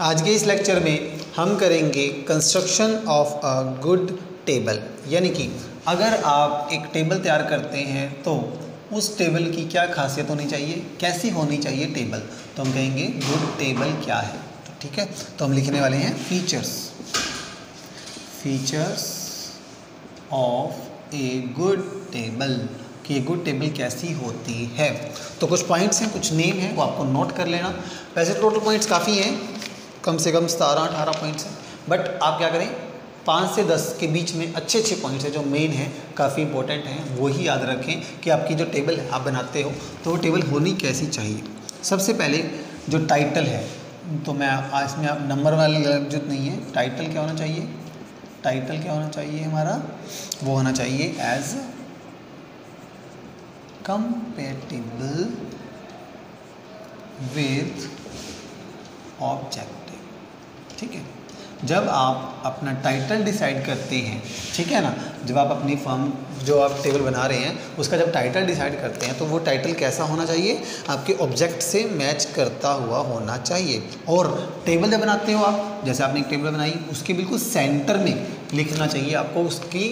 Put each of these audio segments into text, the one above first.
आज के इस लेक्चर में हम करेंगे construction of a good table यानी कि अगर आप एक टेबल तैयार करते हैं तो उस टेबल की क्या खासियत होनी चाहिए? कैसी होनी चाहिए टेबल तो हम कहेंगे गुड टेबल क्या है? तो ठीक है तो हम लिखने वाले हैं features features of a good table कि ये गुड टेबल कैसी होती है? तो कुछ पॉइंट्स हैं, कुछ नेम है, वो आपको नोट कर लेना. वैसे टोटल पॉइंट्स काफ़ी हैं कम से कम सतारह, अठारह पॉइंट्स हैं। बट आप क्या करें? पाँच से दस के बीच में अच्छे अच्छे पॉइंट्स हैं जो मेन हैं, काफ़ी इंपॉर्टेंट हैं। वो ही याद रखें कि आपकी जो टेबल आप बनाते हो। तो वो टेबल होनी कैसी चाहिए? सबसे पहले जो टाइटल है तो मैं आज में आप नंबर वाली ज़रूरत नहीं है। टाइटल क्या होना चाहिए? टाइटल क्या होना चाहिए हमारा? वो होना चाहिए एज कंपेटिबल विथ ऑब्जेक्टिव ठीक है? जब आप अपना टाइटल डिसाइड करते हैं, ठीक है ना? जब आप अपनी फर्म जो आप टेबल बना रहे हैं, उसका जब टाइटल डिसाइड करते हैं तो वो टाइटल कैसा होना चाहिए? आपके ऑब्जेक्ट से मैच करता हुआ होना चाहिए। और टेबल जब बनाते हो आप, जैसे आपने एक टेबल बनाई, उसके बिल्कुल सेंटर में लिखना चाहिए आपको उसकी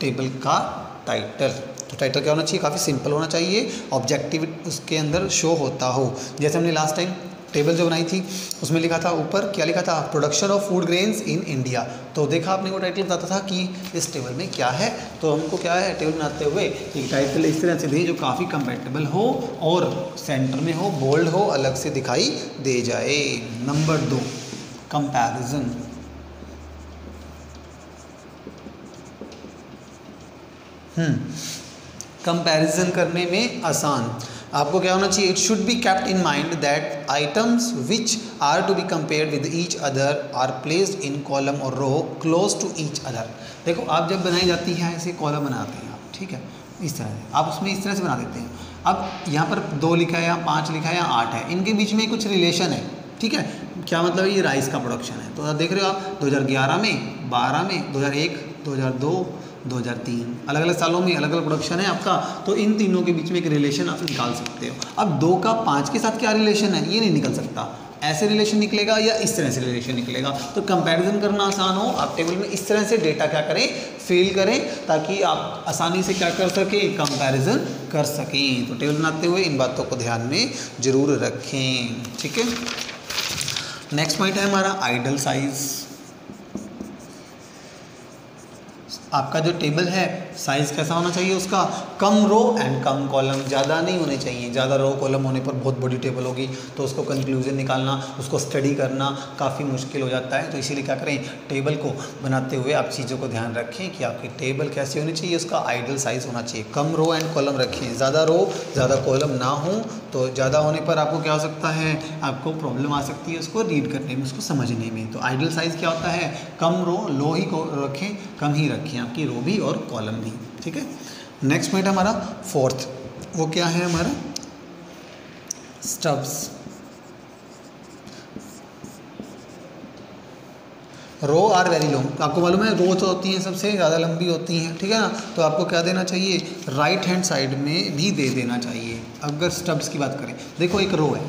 टेबल का टाइटल तो टाइटल क्या होना चाहिए? काफ़ी सिंपल होना चाहिए। ऑब्जेक्टिव उसके अंदर शो होता हो। जैसे हमने लास्ट टाइम टेबल जो बनाई थी, उसमें लिखा था, ऊपर क्या लिखा था? Production of food grains in India तो देखा आपने वो टाइटल बताता था कि इस टेबल में क्या है? तो हमको क्या है? टेबल बनाते हुए एक टाइटल इस तरह से दें जो काफ़ी कंपेटेबल हो और सेंटर में हो बोल्ड हो, अलग से दिखाई दे जाए। नंबर दो कंपैरिजन हम्म कंपैरिजन करने में आसान। आपको क्या होना चाहिए? It should be kept in mind that items which are to be compare with each other are placed in column और row close to each other देखो, आप जब बनाई जाती है, ऐसे कॉलम बनाते हैं आप, ठीक है? इस तरह से। आप उसमें इस तरह से बना देते हैं। अब यहाँ पर दो लिखा है या पाँच लिखा है या आठ है, इनके बीच में कुछ रिलेशन है, ठीक है? क्या मतलब ये राइस का प्रोडक्शन है। तो देख रहे हो आप 2011 में 12 में 2001 2002 2003 अलग अलग सालों में अलग अलग प्रोडक्शन है आपका तो इन तीनों के बीच में एक रिलेशन आप निकाल सकते हो। अब दो का पाँच के साथ क्या रिलेशन है? ये नहीं निकल सकता। ऐसे रिलेशन निकलेगा या इस तरह से रिलेशन निकलेगा? तो कंपैरिजन करना आसान हो। आप टेबल में इस तरह से डेटा क्या करें? फिल करें, ताकि आप आसानी से क्या कर सकें? कंपैरिजन कर सकें। तो टेबल बनाते हुए इन बातों को ध्यान में ज़रूर रखें। ठीक है? नेक्स्ट पॉइंट है हमारा आइडल साइज़ आपका जो टेबल है साइज़ कैसा होना चाहिए उसका? कम रो एंड कम कॉलम ज़्यादा नहीं होने चाहिए। ज़्यादा रो कॉलम होने पर बहुत बड़ी टेबल होगी। तो उसको कंक्लूजन निकालना, उसको स्टडी करना काफ़ी मुश्किल हो जाता है। तो इसीलिए क्या करें टेबल को बनाते हुए आप चीज़ों को ध्यान रखें कि आपकी टेबल कैसी होनी चाहिए। उसका आइडल साइज़ होना चाहिए। कम रो एंड कॉलम रखें। ज़्यादा रो, ज़्यादा कॉलम ना हो तो ज़्यादा होने पर आपको क्या हो सकता है? आपको प्रॉब्लम आ सकती है उसको रीड करने में, उसको समझने में। तो आइडल साइज़ क्या होता है? कम रो, लो ही रखें, कम ही रखें। आपकी रो भी और कॉलम भी। ठीक है? नेक्स्ट पॉइंट हमारा फोर्थ वो क्या है हमारा? Stubs row are very long आपको मालूम है रो तो होती हैं सबसे ज़्यादा लंबी होती हैं, ठीक है ना? तो आपको क्या देना चाहिए? राइट हैंड साइड में भी दे देना चाहिए। अगर स्टब्स की बात करें, देखो एक रो है।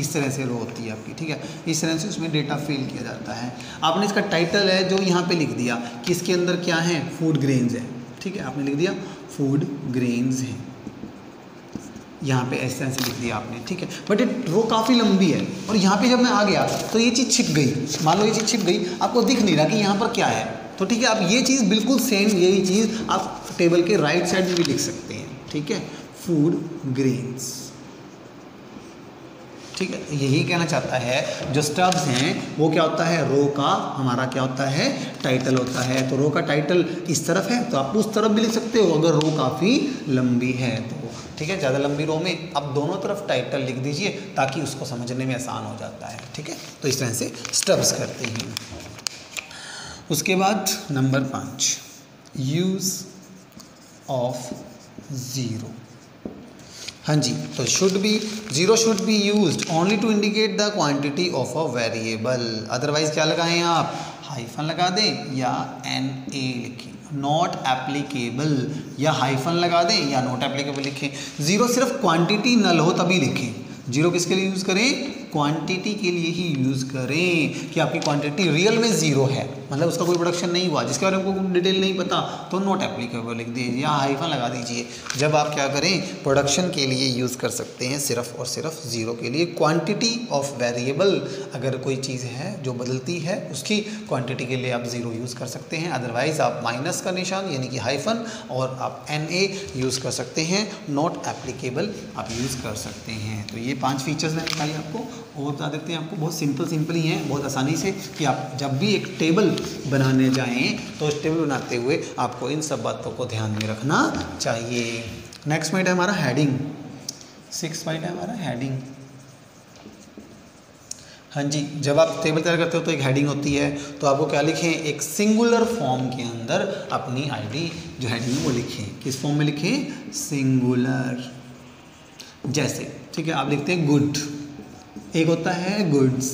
इस तरह से रो होती है आपकी, ठीक है? इस तरह से उसमें डेटा फिल किया जाता है। आपने इसका टाइटल है जो यहाँ पे लिख दिया, कि इसके अंदर क्या है? फ़ूड ग्रेन्स है, ठीक है? आपने लिख दिया। फ़ूड ग्रेन्स हैं। यहाँ पे ऐसे ऐसे लिख दिया आपने, ठीक है? बट इट रो काफ़ी लंबी है और यहाँ पे जब मैं आ गया तो ये चीज़ छिप गई। मान लो ये चीज़ छिप गई, आपको दिख नहीं रहा कि यहाँ पर क्या है। तो ठीक है, आप ये चीज़ बिल्कुल सेम यही चीज़ आप टेबल के राइट साइड में भी लिख सकते हैं, ठीक है? फ़ूड ग्रेन्स ठीक है, यही कहना चाहता है, जो स्टब्स हैं, वो क्या होता है? रो का हमारा क्या होता है? टाइटल होता है। तो रो का टाइटल इस तरफ़ है तो आप उस तरफ़ भी लिख सकते हो, अगर रो काफ़ी लंबी है तो। ठीक है, ज़्यादा लंबी रो में आप दोनों तरफ़ टाइटल लिख दीजिए, ताकि उसको समझने में आसान हो जाता है। ठीक है तो इस तरह से स्टब्स करते हैं। उसके बाद नंबर पाँच यूज़ ऑफ़ ज़ीरो हाँ जी तो should be zero should be use only to indicate the quantity of a variable otherwise क्या लगाएँ आप? हाइफन लगा दें या एन ए लिखें। नॉट एप्लीकेबल या हाइफन लगा दें या नॉट एप्लीकेबल लिखें। ज़ीरो सिर्फ़ क्वान्टिटी नल हो तभी लिखें। ज़ीरो किसके लिए यूज़ करें? क्वांटिटी के लिए ही यूज़ करें कि आपकी क्वांटिटी रियल में ज़ीरो है। मतलब उसका कोई प्रोडक्शन नहीं हुआ। जिसके बारे में आपको डिटेल नहीं पता तो नॉट एप्लीकेबल लिख दीजिए, या हाइफा लगा दीजिए। जब आप क्या करें प्रोडक्शन के लिए यूज़ कर सकते हैं सिर्फ़ और सिर्फ़ ज़ीरो के लिए। क्वांटिटी ऑफ़ वेरिएबल अगर कोई चीज़ है जो बदलती है, उसकी क्वांटिटी के लिए आप ज़ीरो यूज़ कर सकते हैं। अदरवाइज़ आप माइनस का निशान, यानी कि हाइफन और आप एन ए यूज़ कर सकते हैं। नॉट एप्लीकेबल आप यूज़ कर सकते हैं। तो ये पाँच फीचर्स मैंने बताई आपको। और बता देते हैं आपको, बहुत सिंपल सिंपल ही हैं, बहुत आसानी से कि आप जब भी एक टेबल बनाने जाएँ तो उस टेबल बनाते हुए आपको इन सब बातों को ध्यान में रखना चाहिए। नेक्स्ट पॉइंट है हमारा हेडिंग सिक्स पॉइंट है हमारा हेडिंग हाँ जी, जब आप टेबल तैयार करते हो तो एक हेडिंग होती है तो आपको क्या लिखें? एक सिंगुलर फॉर्म के अंदर अपनी आईडी जो हेडिंग है, वो लिखें। किस फॉर्म में लिखें? सिंगुलर जैसे, ठीक है, आप लिखते हैं गुड एक होता है गुड्स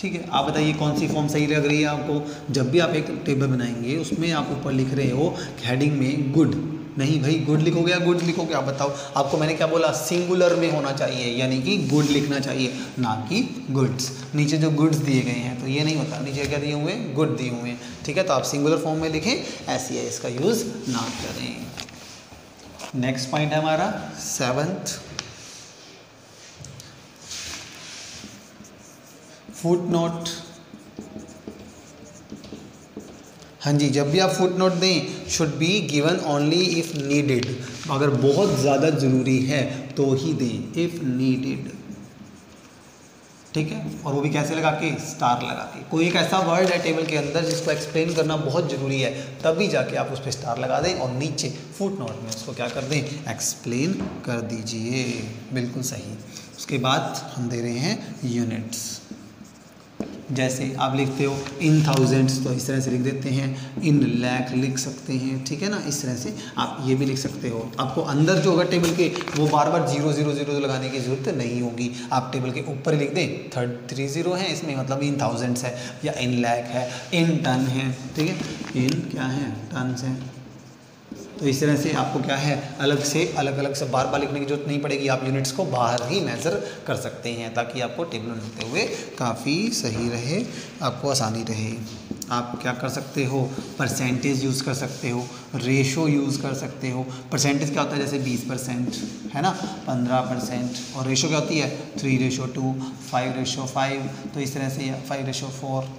ठीक है, आप बताइए कौन सी फॉर्म सही लग रही है आपको? जब भी आप एक टेबल बनाएँगे, उसमें आप ऊपर लिख रहे हो हेडिंग में गुड नहीं भाई गुड लिखोगे या गुड लिखोगे? आप बताओ। आपको मैंने क्या बोला? सिंगुलर में होना चाहिए, यानी कि गुड लिखना चाहिए, ना कि गुड्स नीचे जो गुड्स दिए गए हैं तो ये नहीं होता। नीचे क्या दिए हुए? गुड दिए हुए हैं। ठीक है तो आप सिंगुलर फॉर्म में लिखें, ऐसी है इसका यूज़ ना करें। नेक्स्ट पॉइंट है हमारा सेवंथ फुट नोट हाँ जी, जब भी आप फुट नोट दें should be given only if needed अगर बहुत ज़्यादा ज़रूरी है तो ही दें इफ़ नीडेड ठीक है? और वो भी कैसे लगा के? स्टार लगा के। कोई एक ऐसा वर्ड है टेबल के अंदर जिसको एक्सप्लेन करना बहुत ज़रूरी है, तभी जाके आप उस पर स्टार लगा दें और नीचे फुट नोट में उसको क्या कर दें? एक्सप्लेन कर दीजिए। बिल्कुल सही। उसके बाद हम दे रहे हैं यूनिट्स जैसे आप लिखते हो इन थाउजेंड्स तो इस तरह से लिख देते हैं इन लैख लिख सकते हैं, ठीक है ना? इस तरह से आप ये भी लिख सकते हो। आपको अंदर जो होगा टेबल के, वो बार बार ज़ीरो ज़ीरो ज़ीरो लगाने की ज़रूरत नहीं होगी। आप टेबल के ऊपर लिख दें थर्ड थ्री ज़ीरो है, इसमें मतलब इन थाउजेंड्स है या इन लैख है इन टन है, ठीक है? इन क्या है? टन है। तो इस तरह से आपको क्या है, अलग से अलग अलग से बार बार लिखने की ज़रूरत नहीं पड़ेगी। आप यूनिट्स को बाहर ही मेज़र कर सकते हैं ताकि आपको टेबल लिखते हुए काफ़ी सही रहे, आपको आसानी रहे। आप क्या कर सकते हो परसेंटेज यूज़ कर सकते हो रेशो यूज़ कर सकते हो। परसेंटेज क्या होता है, जैसे बीस परसेंट, है ना? पंद्रह परसेंट, और रेशो क्या होती है? Three ratio two five ratio five तो इस तरह से फाइव रेशो फोर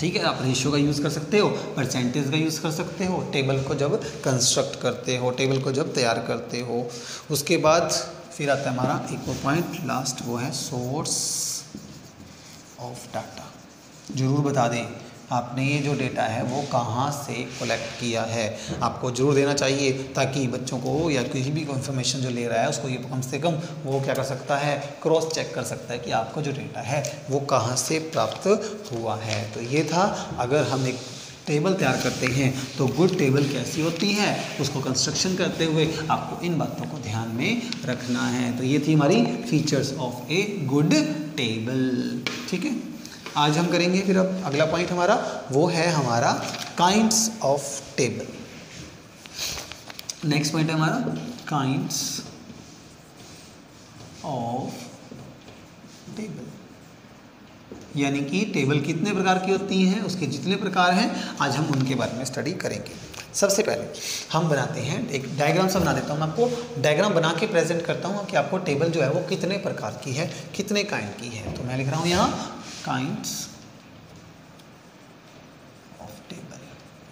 ठीक है, आप रेशियो का यूज़ कर सकते हो परसेंटेज का यूज़ कर सकते हो टेबल को जब कंस्ट्रक्ट करते हो टेबल को जब तैयार करते हो, उसके बाद फिर आता है हमारा एक और पॉइंट लास्ट वो है सोर्स ऑफ़ डाटा ज़रूर बता दें। आपने ये जो डेटा है, वो कहाँ से कलेक्ट किया है? आपको ज़रूर देना चाहिए ताकि बच्चों को या किसी भी इन्फॉर्मेशन जो ले रहा है, उसको ये कम से कम वो क्या कर सकता है क्रॉस चेक कर सकता है कि आपका जो डेटा है, वो कहाँ से प्राप्त हुआ है। तो ये था, अगर हम एक टेबल तैयार करते हैं तो गुड टेबल कैसी होती है, उसको कंस्ट्रक्शन करते हुए आपको इन बातों को ध्यान में रखना है। तो ये थी हमारी features of a good table ठीक है? आज हम करेंगे फिर अब अगला पॉइंट हमारा, वो है हमारा kinds of table next point है हमारा काइंड्स ऑफ़ टेबल यानी कि टेबल कितने प्रकार की होती हैं, उसके जितने प्रकार हैं, आज हम उनके बारे में स्टडी करेंगे. सबसे पहले, हम बनाते हैं, एक डायग्राम से बना देता हूँ मैं आपको. डायग्राम बना के प्रेजेंट करता हूँ कि आपको टेबल जो है, वो कितने प्रकार की है, कितने काइंड की है. तो मैं लिख रहा हूँ यहाँ काइंड्स ऑफ़ टेबल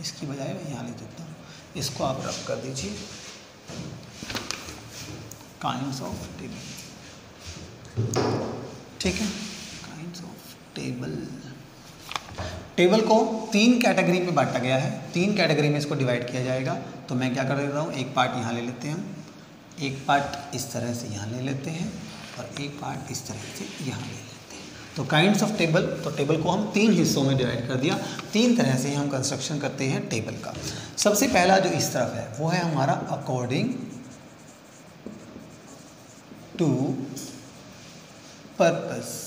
इसकी बजाय मैं यहाँ लिख देता हूँ। इसको आप रब कर दीजिए। काइंड्स ऑफ़ टेबल ठीक है? काइंड्स ऑफ़ टेबल टेबल को तीन कैटेगरी में बांटा गया है। तीन कैटेगरी में इसको डिवाइड किया जाएगा। तो मैं क्या कर देता हूँ? एक पार्ट यहाँ ले लेते हैं हम। एक पार्ट इस तरह से यहाँ ले लेते हैं और एक पार्ट इस तरह से यहाँ ले लेते हैं। तो काइंड्स ऑफ़ टेबल तो टेबल को हम तीन हिस्सों में डिवाइड कर दिया। तीन तरह से हम कंस्ट्रक्शन करते हैं टेबल का। सबसे पहला जो इस तरफ़ है, वो है हमारा अकॉर्डिंग टू पर्पस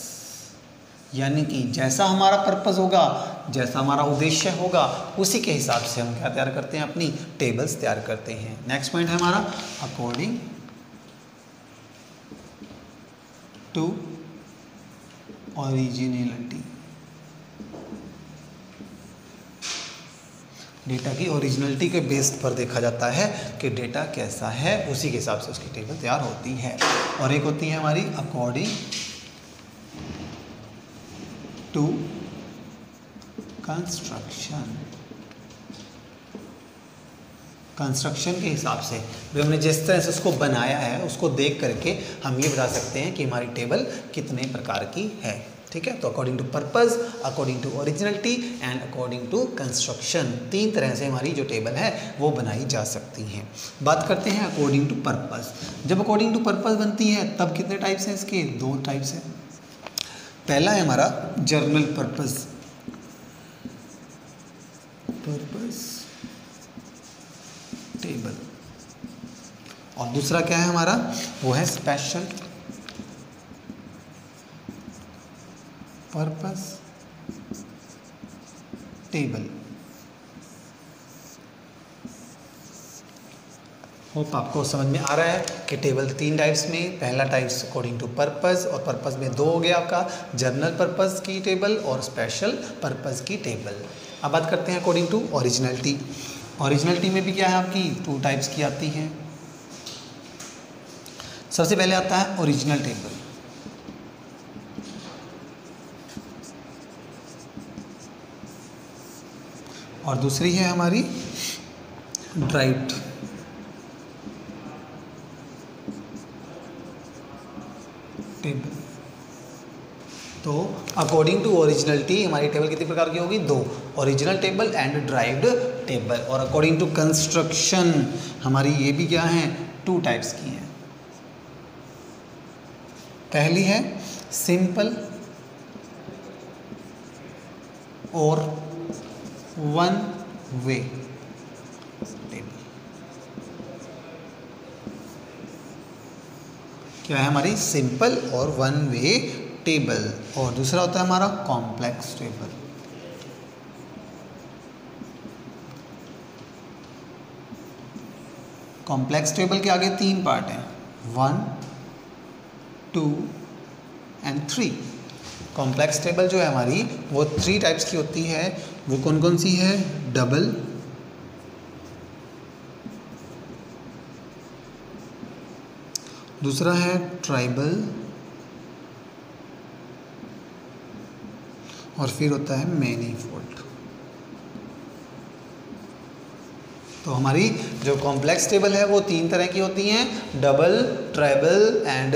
यानी कि जैसा हमारा पर्पस होगा, जैसा हमारा उद्देश्य होगा, उसी के हिसाब से हम क्या तैयार करते हैं, अपनी टेबल्स तैयार करते हैं। नेक्स्ट पॉइंट है हमारा अकॉर्डिंग टू ओरिजिनलिटी डेटा की ओरिजिनलिटी के बेस पर देखा जाता है कि डेटा कैसा है, उसी के हिसाब से उसकी टेबल तैयार होती है। और एक होती है हमारी अकॉर्डिंग टू कंस्ट्रक्शन कंस्ट्रक्शन के हिसाब से। भी हमने जिस तरह से उसको बनाया है, उसको देख करके हम ये बता सकते हैं कि हमारी टेबल कितने प्रकार की है। ठीक है? तो according to purpose according to originality and according to construction तीन तरह से हमारी जो टेबल है, वो बनाई जा सकती हैं। बात करते हैं अकॉर्डिंग टू पर्पज़ जब अकॉर्डिंग टू पर्पज़ बनती है, तब कितने टाइप्स हैं इसके? दो टाइप्स हैं। पहला है हमारा जर्नल पर्पज़ पर्पज़ टेबल और दूसरा क्या है हमारा? वो है स्पेशल पर्पस टेबल होप आपको समझ में आ रहा है कि टेबल तीन टाइप्स में, पहला टाइप्स अकॉर्डिंग टू पर्पस और पर्पस में दो हो गया आपका जर्नल पर्पस की टेबल और स्पेशल पर्पस की टेबल अब बात करते हैं अकॉर्डिंग टू ओरिजिनलिटी ओरिजिनलिटी में भी क्या है आपकी? टू टाइप्स की आती हैं। सबसे पहले आता है ओरिजिनल टेबल और दूसरी है हमारी ड्राइव्ड टेबल तो अकॉर्डिंग टू ओरिजिनलिटी हमारी टेबल कितनी प्रकार की होगी? दो। Original table and derived table और अकॉर्डिंग टू कंस्ट्रक्शन हमारी ये भी क्या है? टू टाइप्स की हैं। पहली है सिंपल और वन वे टेबल क्या है हमारी? सिंपल और वन वे टेबल और दूसरा होता है हमारा कॉम्प्लेक्स टेबल कॉम्प्लेक्स टेबल के आगे तीन पार्ट हैं। One two and three complex table जो है हमारी, वो थ्री टाइप्स की होती है। वो कौन कौन सी है? डबल दूसरा है ट्राइबल और फिर होता है मैनी फोल्ड तो हमारी जो कॉम्प्लेक्स टेबल है, वो तीन तरह की होती हैं double treble and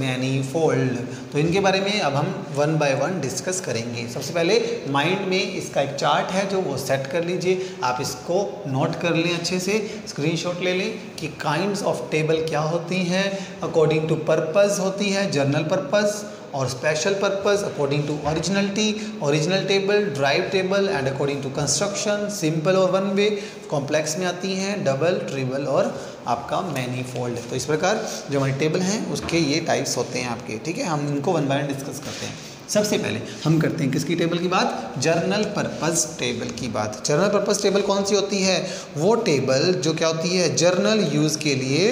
many fold तो इनके बारे में अब हम वन बाय वन डिस्कस करेंगे। सबसे पहले माइंड में इसका एक चार्ट है, जो वो सेट कर लीजिए। आप इसको नोट कर लें अच्छे से। स्क्रीनशॉट ले लें कि काइंड्स ऑफ़ टेबल क्या होती हैं अकॉर्डिंग टू पर्पज़ होती है जर्नल पर्पज़ और special purpose according to originality original table derived table and according to construction simple और वन वे कॉम्प्लेक्स में आती हैं डबल ट्रिबल और आपका मैनी फोल्ड तो इस प्रकार जो हमारे टेबल हैं, उसके ये टाइप्स होते हैं आपके, ठीक है? हम इनको वन बाय वन डिस्कस करते हैं। सबसे पहले हम करते हैं किसकी टेबल की बात? जर्नल पर्पज़ टेबल की बात। जर्नल पर्पज़ टेबल कौन सी होती है? वो टेबल जो क्या होती है? जर्नल यूज़ के लिए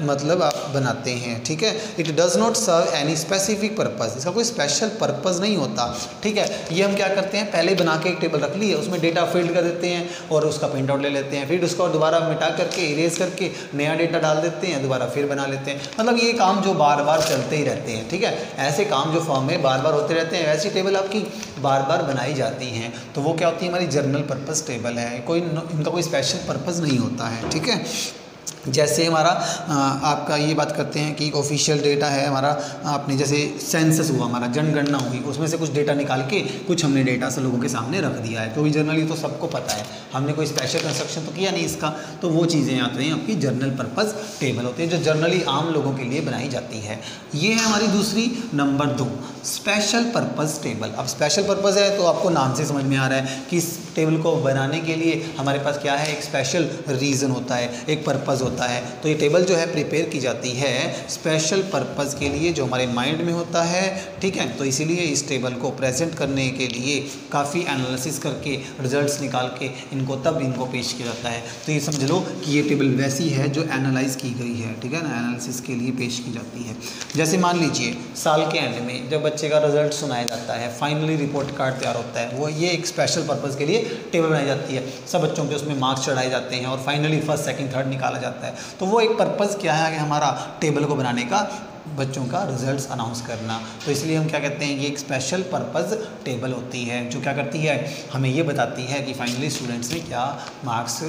मतलब आप बनाते हैं, ठीक है? It does not serve any specific purpose इसका कोई स्पेशल पर्पज़ नहीं होता, ठीक है? ये हम क्या करते हैं? पहले बना के एक टेबल रख ली है उसमें डेटा फिल्ड कर देते हैं और उसका प्रिंट आउट ले लेते हैं, फिर उसको दोबारा मिटा करके इरेज करके नया डेटा डाल देते हैं, दोबारा फिर बना लेते हैं। मतलब ये काम जो बार बार चलते ही रहते हैं, ठीक है? ऐसे काम जो फॉर्म में बार बार होते रहते हैं, वैसी टेबल आपकी बार बार बनाई जाती हैं। तो वो क्या होती है? हमारी जर्नल पर्पज़ टेबल है। कोई इनका कोई स्पेशल पर्पज़ नहीं होता है, ठीक है? जैसे हमारा आपका ये बात करते हैं कि ऑफिशियल डेटा है हमारा, आपने जैसे सेंसस हुआ हमारा, जनगणना हुई उसमें से कुछ डेटा निकाल के कुछ हमने डेटा से लोगों के सामने रख दिया है। तो जर्नली तो सबको पता है। हमने कोई स्पेशल कंस्ट्रक्शन तो किया नहीं इसका तो वो चीज़ें आती हैं आपकी जर्नल पर्पज़ टेबल होती है, जो जर्नली आम लोगों के लिए बनाई जाती है। ये है हमारी दूसरी नंबर दो स्पेशल पर्पज़ टेबल अब स्पेशल पर्पज़ है तो आपको नाम से समझ में आ रहा है कि इस टेबल को बनाने के लिए हमारे पास क्या है? एक स्पेशल रीज़न होता है, एक पर्पज़ होता होता है। तो ये टेबल जो है प्रिपेयर की जाती है स्पेशल पर्पज़ के लिए, जो हमारे माइंड में होता है, ठीक है? तो इसीलिए इस टेबल को प्रेजेंट करने के लिए काफ़ी एनालिसिस करके रिजल्ट्स निकाल के इनको, तब इनको पेश किया जाता है। तो ये समझ लो कि ये टेबल वैसी है जो एनालाइज की गई है, ठीक है ना? एनालिसिस के लिए पेश की जाती है। जैसे मान लीजिए, साल के एंड में जब बच्चे का रिज़ल्ट सुनाया जाता है फाइनली रिपोर्ट कार्ड तैयार होता है, वो ये एक स्पेशल पर्पज़ के लिए टेबल बनाई जाती है। सब बच्चों के उसमें मार्क्स चढ़ाए जाते हैं और फाइनली फ़र्स्ट सेकेंड थर्ड निकाला जाता है। तो वो एक पर्पज़ क्या है कि हमारा टेबल को बनाने का? बच्चों का रिजल्ट्स अनाउंस करना। तो इसलिए हम क्या कहते हैं, ये एक स्पेशल पर्पज़ टेबल होती है, जो क्या करती है, हमें ये बताती है कि फाइनली स्टूडेंट्स ने क्या मार्क्स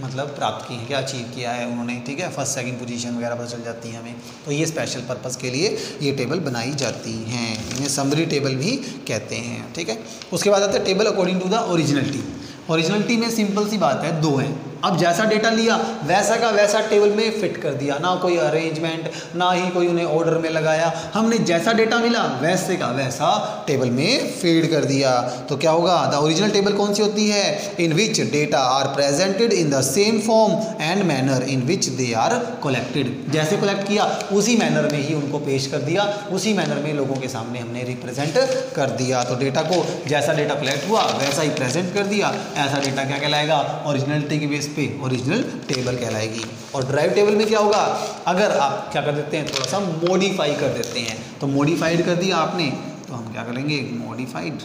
मतलब प्राप्त किए हैं, क्या अचीव किया है उन्होंने, ठीक है? फ़र्स्ट सेकंड पोजीशन वगैरह पता चल जाती है हमें। तो ये स्पेशल पर्पज़ के लिए ये टेबल बनाई जाती हैं। इन्हें समरी टेबल भी कहते हैं, ठीक है? उसके बाद आते हैं table according to the originality originality में सिंपल सी बात है, दो है। अब जैसा डेटा लिया, वैसा का वैसा टेबल में फिट कर दिया। ना कोई अरेंजमेंट ना ही कोई उन्हें ऑर्डर में लगाया। हमने जैसा डेटा मिला, वैसे का वैसा टेबल में फ़ीड कर दिया। तो क्या होगा? द ओरिजिनल टेबल कौन सी होती है? In which data are presented in the same form and manner in which they are collected जैसे कलेक्ट किया, उसी मैनर में ही उनको पेश कर दिया। उसी मैनर में लोगों के सामने हमने रिप्रेजेंट कर दिया। तो डेटा को जैसा डेटा कलेक्ट हुआ, वैसा ही प्रेजेंट कर दिया। ऐसा डेटा क्या कहलाएगा? ओरिजिनलिटी की बेस पे ओरिजिनल टेबल कहलाएगी। और ड्राइव टेबल में क्या होगा? अगर आप क्या कर देते हैं, थोड़ा सा मॉडिफाई कर देते हैं। तो मॉडिफाइड कर दिया आपने तो हम क्या करेंगे? मॉडिफाइड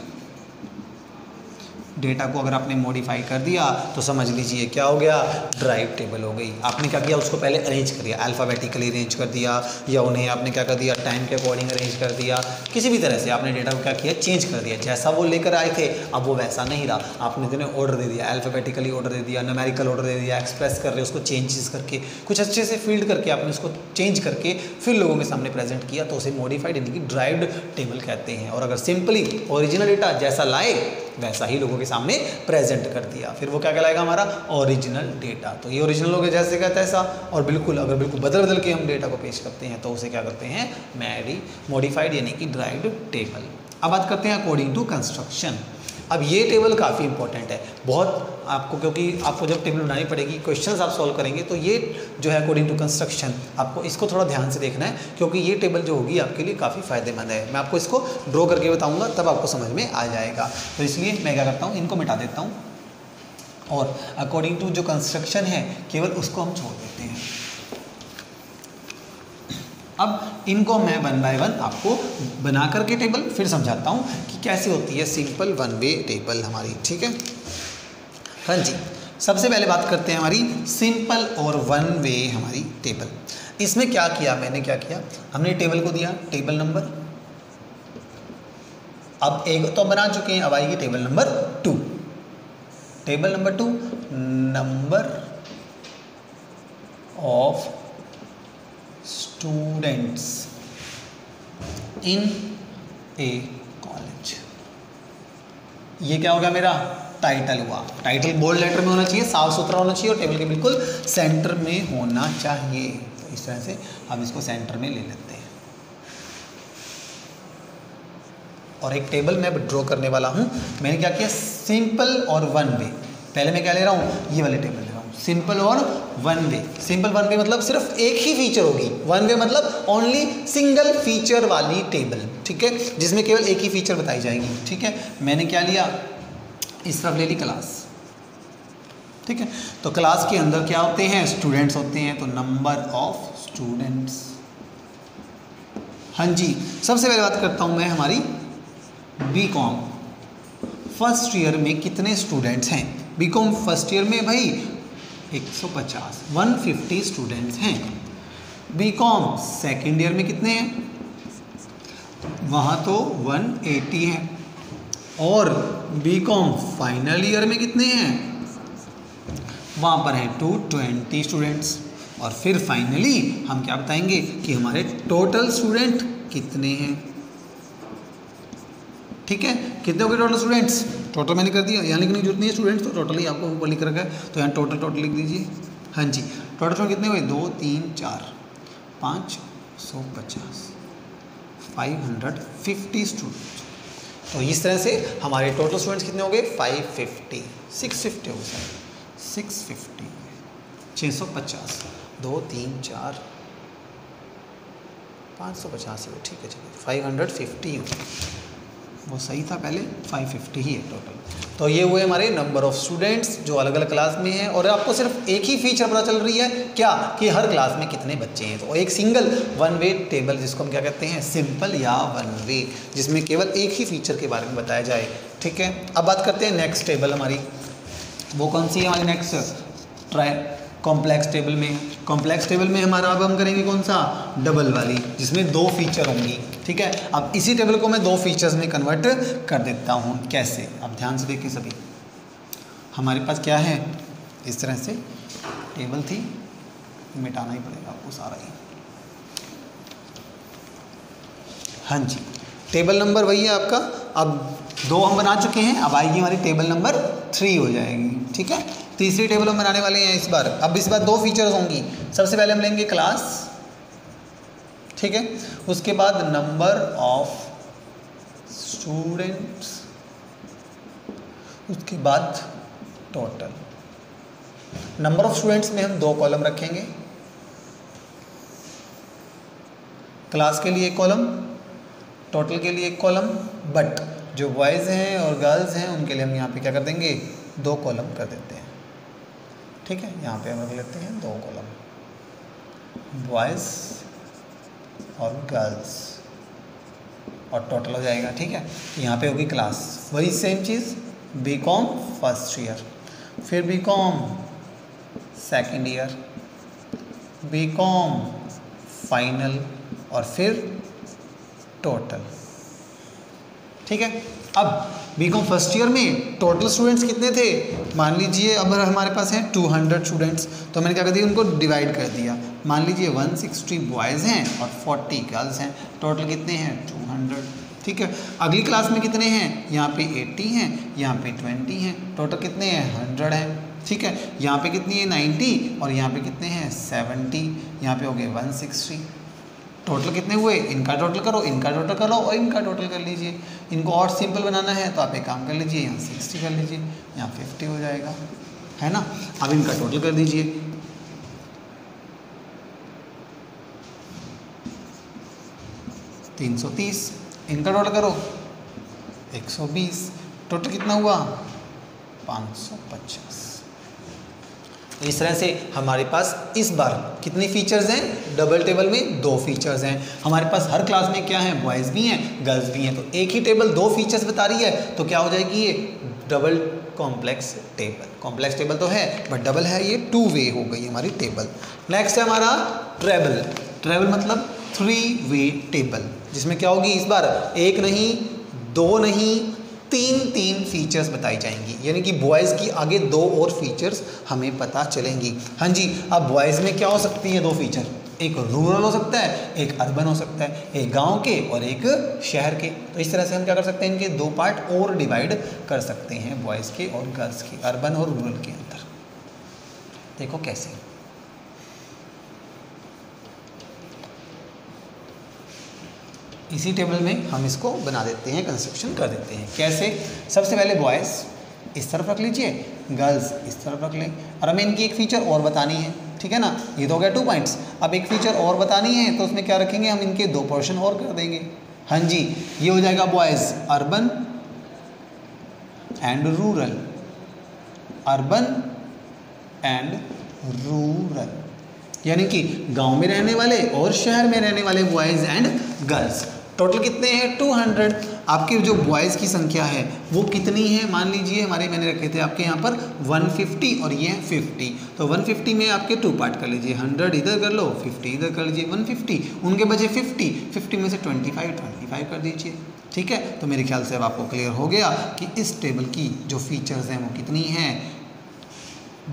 डेटा को अगर आपने मॉडिफाई कर दिया तो समझ लीजिए क्या हो गया? ड्राइव टेबल हो गई। आपने क्या किया? उसको पहले अरेंज कर दिया। अल्फ़ाबेटिकली अरेंज कर दिया, या उन्हें आपने क्या कर दिया? टाइम के अकॉर्डिंग अरेंज कर दिया। किसी भी तरह से आपने डेटा को क्या किया? चेंज कर दिया। जैसा वो लेकर आए थे, अब वो वैसा नहीं रहा। आपने उन्हें ऑर्डर दे दिया। अल्फ़ाबेटिकली ऑर्डर दे दिया। नमेरिकल ऑर्डर दे दिया। एक्सप्रेस कर रहे, उसको चेंजेस करके, कुछ अच्छे से फ़ील्ड करके आपने उसको चेंज करके फिर लोगों के सामने प्रेजेंट किया तो उसे मॉडिफाइड यानी कि ड्राइव्ड टेबल कहते हैं। और अगर सिंपली ओरिजिनल डेटा जैसा लाए वैसा ही लोगों के सामने प्रेजेंट कर दिया। फिर वो क्या कहलाएगा हमारा? ओरिजिनल डेटा तो ये ओरिजिनल हो गया जैसे हैं ऐसा और बिल्कुल, अगर बिल्कुल बदल बदल के हम डेटा को पेश करते हैं तो उसे क्या करते हैं? मैडी मॉडिफाइड यानी कि ड्राइव टेबल अब बात करते हैं अकॉर्डिंग टू कंस्ट्रक्शन अब ये टेबल काफ़ी इंपॉर्टेंट है। बहुत आपको, क्योंकि आपको जब टेबल बनानी पड़ेगी क्वेश्चंस आप सॉल्व करेंगे तो ये जो है अकॉर्डिंग टू कंस्ट्रक्शन आपको इसको थोड़ा ध्यान से देखना है, क्योंकि ये टेबल जो होगी, आपके लिए काफ़ी फ़ायदेमंद है। मैं आपको इसको ड्रॉ करके बताऊँगा, तब आपको समझ में आ जाएगा। तो इसलिए मैं क्या करता हूँ, इनको मिटा देता हूँ। और अकॉर्डिंग टू जो कंस्ट्रक्शन है, केवल उसको हम छोड़ देते हैं। अब इनको मैं वन बाय वन आपको बना करके टेबल फिर समझाता हूँ कि कैसे होती है सिंपल वन वे टेबल हमारी, ठीक है? हाँ जी, सबसे पहले बात करते हैं हमारी सिंपल और वन वे हमारी टेबल इसमें क्या किया, मैंने क्या किया? हमने टेबल को दिया टेबल नंबर अब एक तो बना चुके हैं, अब आएगी table number two table number two number of students in a college ये क्या होगा मेरा? टाइटल हुआ। टाइटल बोल्ड लेटर में होना चाहिए, साफ़ सुथरा होना चाहिए और टेबल के बिल्कुल सेंटर में होना चाहिए। तो इस तरह से हम इसको सेंटर में ले लेते हैं। और एक टेबल मैं ड्रॉ करने वाला हूँ। मैंने क्या किया? सिंपल और वन वे पहले मैं क्या ले रहा हूँ? ये वाले टेबल ले रहा हूँ। सिंपल और one way simple one way मतलब सिर्फ़ एक ही फीचर होगी. वन वे मतलब ओनली सिंगल फीचर वाली टेबल ठीक है? जिसमें केवल एक ही फीचर बताई जाएगी. ठीक है? मैंने क्या लिया? इस तरफ़ ले ली क्लास ठीक है? तो क्लास के अंदर क्या होते हैं? स्टूडेंट्स होते हैं. तो नंबर ऑफ़ स्टूडेंट्स हाँ जी. सबसे पहले बात करता हूँ मैं हमारी बी फ़र्स्ट ईयर में कितने स्टूडेंट्स हैं? बी फ़र्स्ट ईयर में भाई 150 150 स्टूडेंट्स हैं। बी कॉम सेकेंड ईयर में कितने हैं? वहाँ तो 180 हैं। और बी कॉम फाइनल ईयर में कितने हैं? वहाँ पर हैं टू ट्वेंटी स्टूडेंट्स और फिर फाइनली हम क्या बताएँगे कि हमारे टोटल स्टूडेंट कितने हैं? ठीक है? कितने हो गए टोटल स्टूडेंट्स टोटल मैंने कर दिया। यहाँ लिखने की ज़रूरत नहीं है स्टूडेंट्स तो टोटल आपको ऊपर लिख रखा है। तो यहाँ टोटल टोटल लिख दीजिए। हाँ जी। टोटल कितने हुए? दो, तीन, चार। पाँच, सौ पचास। फाइव हंड्रेड फिफ्टी स्टूडेंट तो इस तरह से हमारे टोटल स्टूडेंट्स कितने हो गए? फाइव फिफ्टी सिक्स फिफ्टी हो सर सिक्स फिफ्टी छः सौ पचास। दो, तीन, चार। पाँच सौ पचास ठीक है, चलिए। फाइव हंड्रेड फिफ्टी वो सही था पहले फाइव फिफ्टी ही है टोटल तो ये हुए हमारे नंबर ऑफ़ स्टूडेंट्स जो अलग अलग क्लास में हैं और आपको सिर्फ़ एक ही फीचर पता चल रही है क्या? कि हर क्लास में कितने बच्चे हैं। तो एक सिंगल वन वे टेबल जिसको हम क्या कहते हैं? सिंपल या वन वे जिसमें केवल एक ही फीचर के बारे में बताया जाए। ठीक है? अब बात करते हैं नेक्स्ट टेबल हमारी। वो कौन सी है हमारी नेक्स्ट ट्राई कॉम्प्लेक्स टेबल में। कॉम्प्लेक्स टेबल में हमारा अब हम करेंगे कौन सा? डबल वाली, जिसमें दो फीचर होंगी, ठीक है? अब इसी टेबल को मैं दो फीचर्स में कन्वर्ट कर देता हूँ। कैसे? अब ध्यान से देखिए सभी। हमारे पास क्या है? इस तरह से टेबल थी, मिटाना ही पड़ेगा आपको सारा ही। हाँ जी टेबल नंबर वही है आपका। अब दो हम बना चुके हैं, अब आएगी हमारी टेबल नंबर थ्री हो जाएगी, ठीक है? तीसरी टेबल हम बनाने वाले हैं इस बार। अब इस बार दो फीचर्स होंगी। सबसे पहले हम लेंगे क्लास ठीक है? उसके बाद नंबर ऑफ़ स्टूडेंट्स उसके बाद टोटल नंबर ऑफ़ स्टूडेंट्स में हम दो कॉलम रखेंगे। क्लास के लिए एक कॉलम टोटल के लिए एक कॉलम बट जो बॉयज़ हैं और गर्ल्स हैं, उनके लिए हम यहाँ पे क्या कर देंगे? दो कॉलम कर देते हैं। ठीक है, यहाँ पे हम रख लेते हैं दो कॉलम। बॉयज़ और गर्ल्स और टोटल हो जाएगा, ठीक है? यहाँ पे होगी क्लास वही सेम चीज़ बी कॉम फ़र्स्ट ईयर फिर B com second year B com final और फिर टोटल ठीक है? अब बी कॉम फ़र्स्ट ईयर में टोटल स्टूडेंट्स कितने थे? मान लीजिए अब हमारे पास हैं 200 स्टूडेंट्स तो मैंने क्या कर दिया? उनको डिवाइड कर दिया। मान लीजिए 160 बॉयज़ हैं और 40 गर्ल्स हैं। टोटल कितने हैं? 200 ठीक है? अगली क्लास में कितने हैं? यहाँ पे 80 हैं, यहाँ पे 20 हैं। टोटल कितने हैं? 100 हैं। ठीक है? यहाँ पे कितनी है? 90 और यहाँ पे कितने हैं? 70 यहाँ पे हो गए 160 टोटल कितने हुए? इनका टोटल करो, इनका टोटल करो और इनका टोटल कर लीजिए। इनको और सिंपल बनाना है तो आप एक काम कर लीजिए, यहाँ सिक्सटी कर लीजिए, यहाँ फिफ्टी हो जाएगा। है ना? अब इनका टोटल कर दीजिए। तीन सौ तीस, इनका टोटल करो। एक सौ बीस टोटल कितना हुआ? पाँच सौ पचास। इस तरह से हमारे पास इस बार कितने फीचर्स हैं? डबल टेबल में दो फीचर्स हैं। हमारे पास हर क्लास में क्या है? बॉयज़ भी हैं गर्ल्स भी हैं। तो एक ही टेबल दो फीचर्स बता रही है तो क्या हो जाएगी ये? Double complex table complex table तो है बट डबल है ये टू वे हो गई हमारी टेबल नेक्स्ट है हमारा ट्रेबल ट्रेबल मतलब थ्री वे टेबल जिसमें क्या होगी इस बार? एक नहीं, दो नहीं तीन तीन फीचर्स बताई जाएँगी। यानी कि बॉयज़ की आगे दो और फीचर्स हमें पता चलेंगी। हाँ जी, अब बॉयज़ में क्या हो सकती हैं दो फीचर एक रूरल हो सकता है, एक अर्बन हो सकता है, एक गाँव के और एक शहर के। तो इस तरह से हम क्या कर सकते हैं? इनके दो पार्ट और डिवाइड कर सकते हैं बॉयज़ के और गर्ल्स के अर्बन और रूरल के अंदर। देखो कैसे। इसी टेबल में हम इसको बना देते हैं कंस्ट्रक्शन कर देते हैं। कैसे? सबसे पहले बॉयज़ इस तरफ़ रख लीजिए। गर्ल्स इस तरफ़ रख लें। और हमें इनकी एक फ़ीचर और बतानी है, ठीक है ना? ये तो हो गया टू पॉइंट्स अब एक फ़ीचर और बतानी है तो उसमें क्या रखेंगे? हम इनके दो पोर्शन और कर देंगे। हाँ जी, ये हो जाएगा boys urban and rural urban and rural यानी कि गाँव में रहने वाले और शहर में रहने वाले बॉयज़ एंड गर्ल्स टोटल कितने हैं? 200 आपके जो बॉयज़ की संख्या है, वो कितनी है? मान लीजिए, हमारे मैंने रखे थे आपके यहाँ पर 150 और ये 50 तो 150 में आपके टू पार्ट कर लीजिए. 100 इधर कर लो 50 इधर कर लीजिए. 150 उनके बचे 50 50 में से 25 25 कर दीजिए. ठीक है? तो मेरे ख्याल से अब आपको क्लियर हो गया कि इस टेबल की जो फीचर्स हैं, वो कितनी हैं?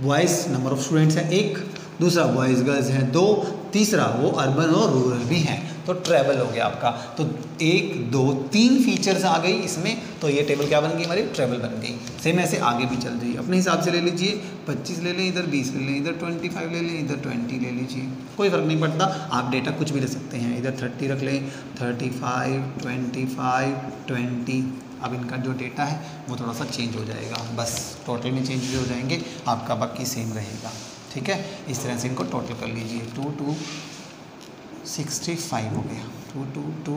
बॉयज़ नंबर ऑफ़ स्टूडेंट्स हैं एक. दूसरा बॉयज़ गर्ल्स हैं दो. तीसरा, वो अर्बन और रूरल भी हैं. तो ट्रैवल हो गया आपका। तो एक, दो, तीन फीचर्स आ गई इसमें तो ये टेबल क्या बन गई हमारी? ट्रैवल बन गई। सेम ऐसे आगे भी चल है। अपने हिसाब से ले लीजिए, पच्चीस ले लें, इधर बीस ले लें, इधर ट्वेंटी फाइव ले लें, इधर ट्वेंटी ले लीजिए। कोई फ़र्क नहीं पड़ता। आप डेटा कुछ भी ले सकते हैं। इधर थर्टी रख लें thirty five twenty five twenty अब इनका जो डेटा है, वो थोड़ा सा चेंज हो जाएगा। बस टोटल में चेंज हो जाएँगे। आपका बाकी सेम रहेगा। ठीक है? इस तरह से इनको टोटल कर लीजिए। टू टू सिक्सटी फाइव हो गया। टू टू टू,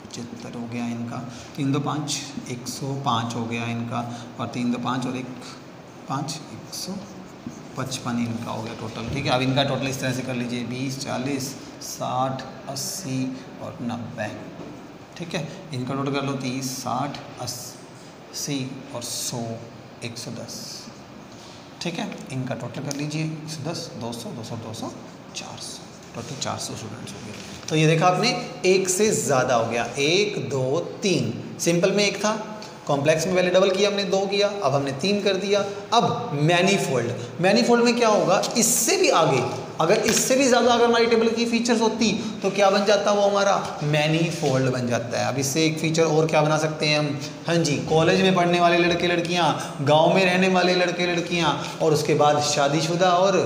पचहत्तर हो गया इनका। तीन दो पाँच, एक सौ पाँच हो गया इनका। और तीन दो पाँच और एक पाँच, एक सौ पचपन इनका हो गया टोटल ठीक है, अब इनका टोटल इस तरह से कर लीजिए। बीस, चालीस, साठ, अस्सी और नब्बे। ठीक है, इनका टोटल कर लो तीस, साठ, अस्सी और सौ, एक सौ दस। ठीक है, इनका टोटल कर लीजिए एक सौ दस, दो सौ दो सौ दो सौ। चार सौ, टोटल चार सौ स्टूडेंट्स हो गए तो ये देखा आपने, एक से ज़्यादा हो गया। एक, दो, तीन। सिंपल में एक था कॉम्प्लेक्स में पहले डबल किया, हमने दो किया, अब हमने तीन कर दिया। अब मैनीफोल्ड मैनीफोल्ड में क्या होगा, इससे भी आगे, अगर इससे भी ज़्यादा अगर हमारी टेबल की फीचर्स होती तो क्या बन जाता वो हमारा? मैनी फोल्ड बन जाता है। अब इससे एक फीचर और क्या बना सकते हैं हम? हाँ जी कॉलेज में पढ़ने वाले लड़के लड़कियाँ गाँव में रहने वाले लड़के लड़कियाँ और उसके बाद शादीशुदा और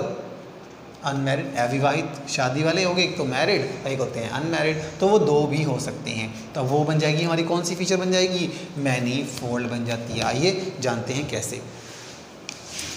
अनमेरिड अविवाहित शादी वाले हो गए एक तो मैरिड एक होते हैं अनमेरिड तो वो दो भी हो सकते हैं। तो वो बन जाएगी, हमारी कौन सी फीचर बन जाएगी? मैनी फोल्ड बन जाती है। आइए जानते हैं कैसे।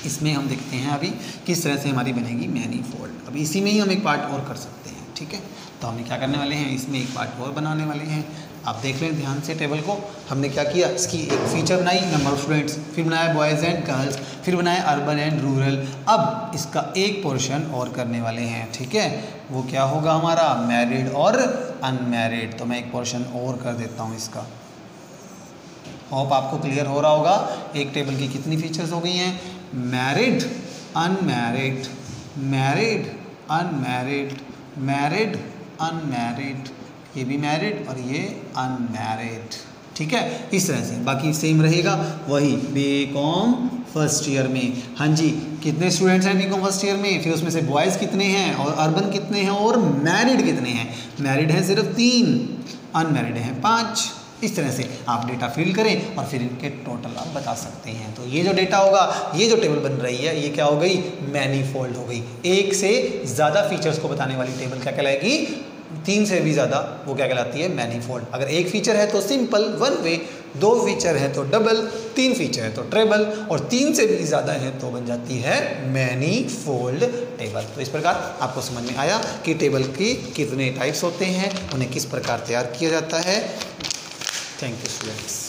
इसमें हम देखते हैं अभी किस तरह से हमारी बनेगी मैनी फोल्ड अभी इसी में ही हम एक पार्ट और कर सकते हैं, ठीक है? तो हमें क्या करने वाले हैं? इसमें एक पार्ट और बनाने वाले हैं। आप देख लें ध्यान से टेबल को। हमने क्या किया? इसकी एक फीचर बनाई नंबर ऑफ़ स्टूडेंट्स फिर बनाया बॉयज़ एंड गर्ल्स फिर बनाया अर्बन एंड रूरल अब इसका एक पोर्शन और करने वाले हैं, ठीक है? वो क्या होगा हमारा? मैरिड और अनमैरिड तो मैं एक पोर्शन और कर देता हूँ इसका। होप आपको क्लियर हो रहा होगा। एक टेबल की कितनी फीचर्स हो गई हैं? Married unmarried married unmarried married unmarried ये भी मैरिड और ये अनमैरिड ठीक है? इस तरह से। बाकी सेम रहेगा। वही बी कॉम फ़र्स्ट ईयर में। हाँ जी, कितने स्टूडेंट्स हैं बी कॉम फ़र्स्ट ईयर में? फिर उसमें से बॉयज़ कितने हैं? और अर्बन कितने हैं? और मैरिड कितने हैं? मैरिड हैं सिर्फ़ तीन। अनमैरिड हैं पाँच। इस तरह से आप डेटा फिल करें और फिर इनके टोटल आप बता सकते हैं। तो ये जो डेटा होगा, ये जो टेबल बन रही है, ये क्या हो गई? मैनीफोल्ड हो गई। एक से ज़्यादा फीचर्स को बताने वाली टेबल क्या कहलाएगी? तीन से भी ज़्यादा, वो क्या कहलाती है? मैनीफोल्ड अगर एक फीचर है तो सिंपल वन वे दो फीचर है तो डबल तीन फीचर है तो ट्रेबल और तीन से भी ज़्यादा है तो बन जाती है मैनी फोल्ड टेबल तो इस प्रकार आपको समझ में आया कि टेबल की कितने टाइप्स होते हैं, उन्हें किस प्रकार तैयार किया जाता है? Thank you students